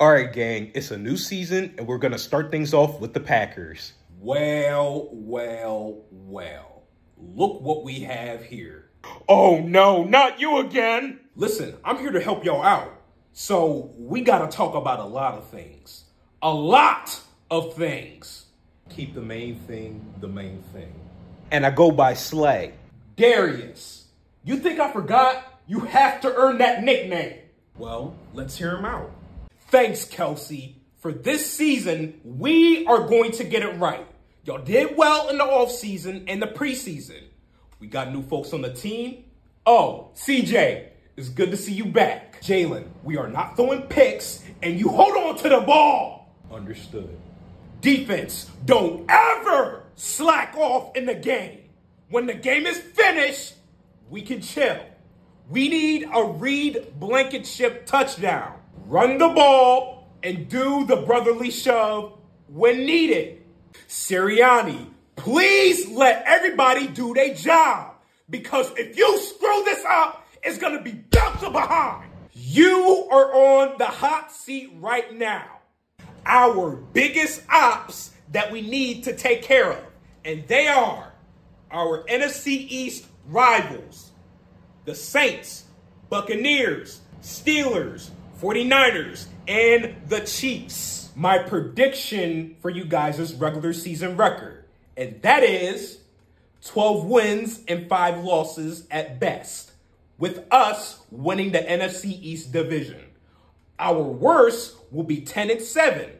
All right, gang, it's a new season, and we're going to start things off with the Packers. Well, well, well. Look what we have here. Oh, no, not you again. Listen, I'm here to help y'all out. So, we got to talk about a lot of things. A lot of things. Keep the main thing the main thing. And I go by Slay. Darius. You think I forgot? You have to earn that nickname. Well, let's hear him out. Thanks, Kelce. For this season, we are going to get it right. Y'all did well in the offseason and the preseason. We got new folks on the team. Oh, CJ, it's good to see you back. Jalen, we are not throwing picks, and you hold on to the ball. Understood. Defense, don't ever slack off in the game. When the game is finished, we can chill. We need a Reed Blankenship touchdown. Run the ball and do the brotherly shove when needed. Sirianni, please let everybody do their job. Because if you screw this up, it's going to be dumped behind. You are on the hot seat right now. Our biggest ops that we need to take care of. And they are our NFC East rivals. The Saints, Buccaneers, Steelers, 49ers, and the Chiefs. My prediction for you guys is regular season record, and that is 12 wins and 5 losses at best, with us winning the NFC East division. Our worst will be 10 and 7,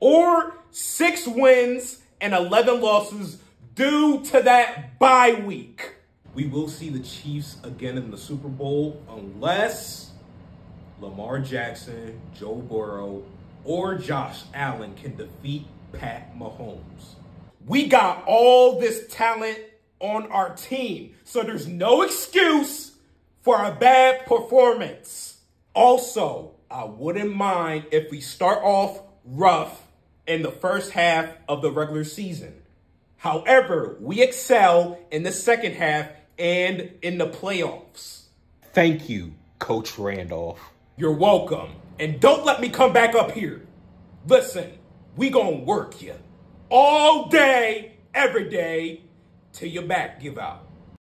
or 6 wins and 11 losses due to that bye week. We will see the Chiefs again in the Super Bowl unless Lamar Jackson, Joe Burrow, or Josh Allen can defeat Pat Mahomes. We got all this talent on our team, so there's no excuse for a bad performance. Also, I wouldn't mind if we start off rough in the first half of the regular season. However, we excel in the second half and in the playoffs. Thank you, Coach Randolph. You're welcome. And don't let me come back up here. Listen, we gonna work you all day, every day, till your back give out.